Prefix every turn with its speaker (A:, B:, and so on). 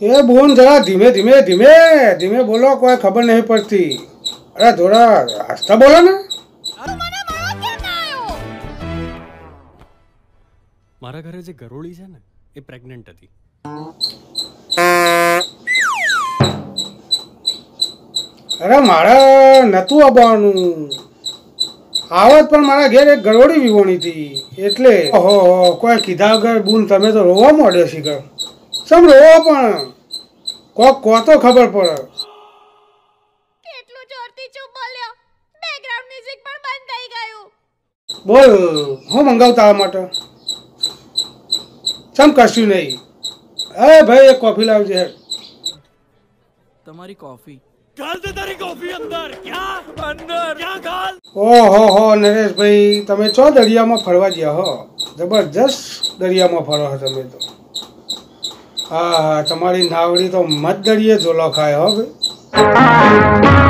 A: એ બોન જરા ધીમે ધીમે ધીમે ધીમે બોલો કોઈ ખબર નહીં પડતી. અરે થોડા હસતા બોલો ને.
B: મારા ઘરે જે ગરોળી છે ને એ પ્રેગ્નન્ટ હતી.
A: અરે મારે નતું આવવાનું આવત પણ મારા ઘેર એક ગરોળી વિવોણી હતી. એટલે ઓહો કોઈ કીધા વગર બૂન તમે તો રોવા માંડ્યો છે રોવો પણ કોક કો તો ખબર પડે.
C: કેટલું જોરથી ચૂપ બોલ્યો. બેકગ્રાઉન્ડ મ્યુઝિક પણ બંધ થઈ ગયું.
A: બોલ હું મંગાવું તારા માટે? સમ કશું નહીં? એ ભાઈ એક કોફી લાવજે.
D: તમારી કોફી
B: ગાલ દે તારી કોફી અંદર. ક્યાં? અંદર. ક્યાં ગાલ
A: ઓહો હો નરેશભાઈ તમે ચો દરિયામાં ફરવા ગયા હો? જબરજસ્ત દરિયામાં ફરો છો તમે તો. હા હા તમારી નાવડી તો મત દરિયે ઝોલો ખાય હો ભાઈ.